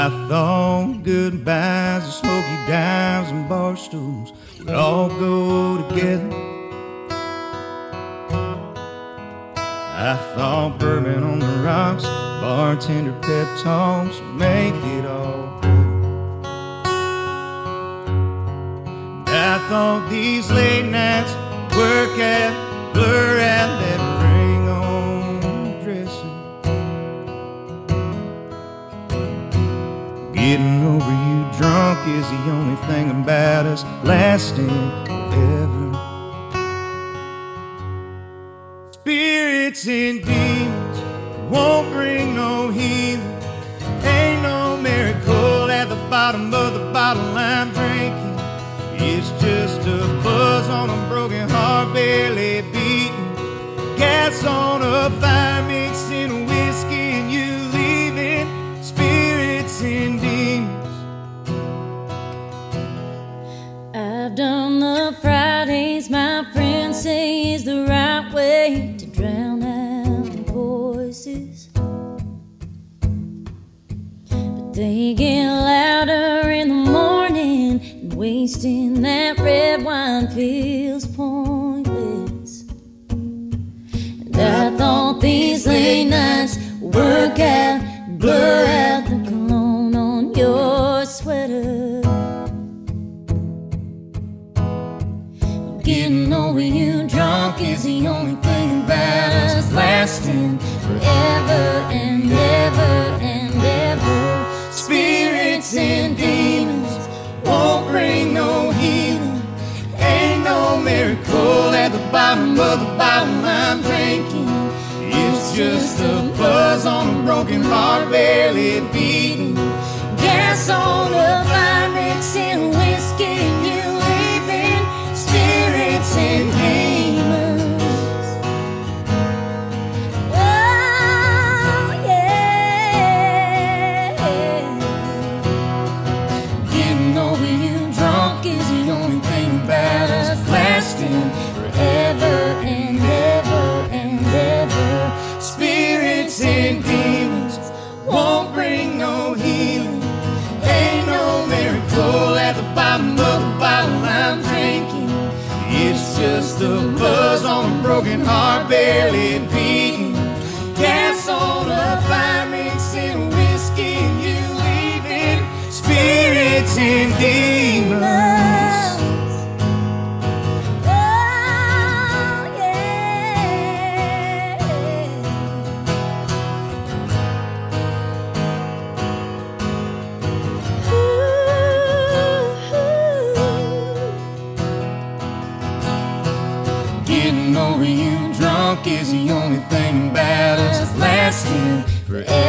I thought goodbyes and smoky dimes and bar stools would all go together. I thought bourbon on the rocks, bartender pep talks would make it all better. I thought these late Getting over you drunk is the only thing about us lasting forever. Spirits and demons won't bring no healing. Ain't no miracle at the bottom of the bottle I'm drinking. It's just a buzz on a broken heart, barely beating. Gas on a fire, wasting that red wine feels pointless. And I thought these late nights work out, blur out the cologne on your sweater. Getting over you drunk is the only thing about us lasting forever and miracle at the bottom of the bottle I'm drinking. It's just a buzz on a broken heart, barely beating. Gas on a fire mixing whiskey buzz on a broken heart, barely beating. Gas on a fire, mixing whiskey and you leaving. Spirits and demons. being drunk is the only thing that matters. Lasting forever.